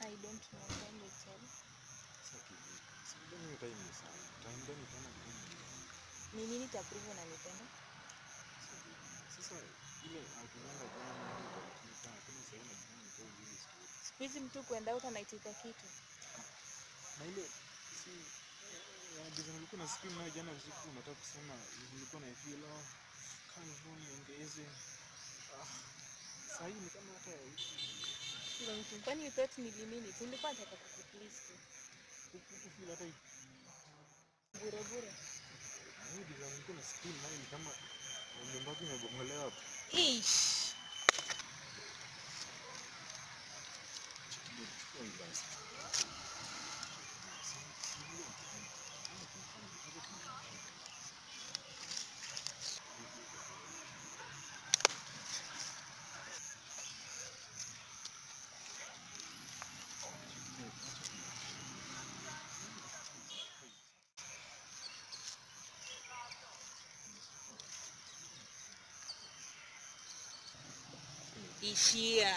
I don't know. Time will tell. Ni nini itaprove unanipenda? Siku hizi mtu kwenda out anaitika kitu. Na ile si ya nilikuwa ulikuwa na screen nayo jana usiku unataka kusema nilikuwa na feel oh kama niongeze. Ah, sasa ni kama hata Kwani you thought ni nini? Si nataka hata Bure bure. na hii design na screen nayo ni kama nyumba yako imebomolewa hapo. Ishia.